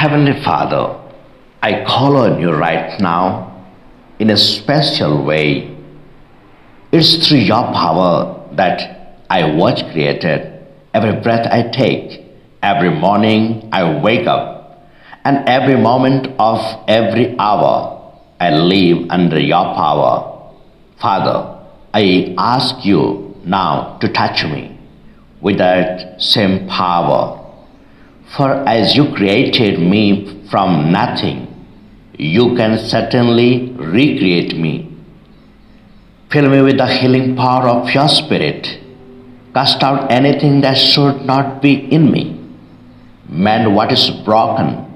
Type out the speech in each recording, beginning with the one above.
Heavenly Father, I call on you right now in a special way. It's through your power that I was created. Every breath I take, every morning I wake up, and every moment of every hour I live under your power. Father, I ask you now to touch me with that same power. For as you created me from nothing, you can certainly recreate me. Fill me with the healing power of your spirit. Cast out anything that should not be in me. Mend what is broken.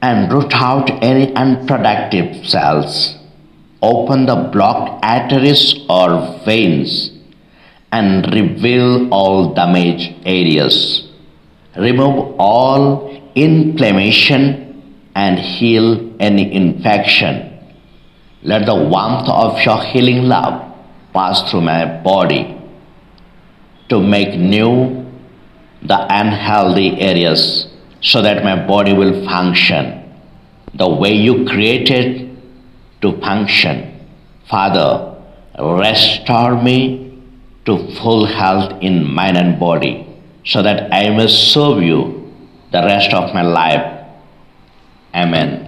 And root out any unproductive cells. Open the blocked arteries or veins and reveal all damaged areas. Remove all inflammation and heal any infection. Let the warmth of your healing love pass through my body to make new the unhealthy areas so that my body will function the way you created to function. Father, restore me to full health in mind and body so that I may serve you the rest of my life. Amen.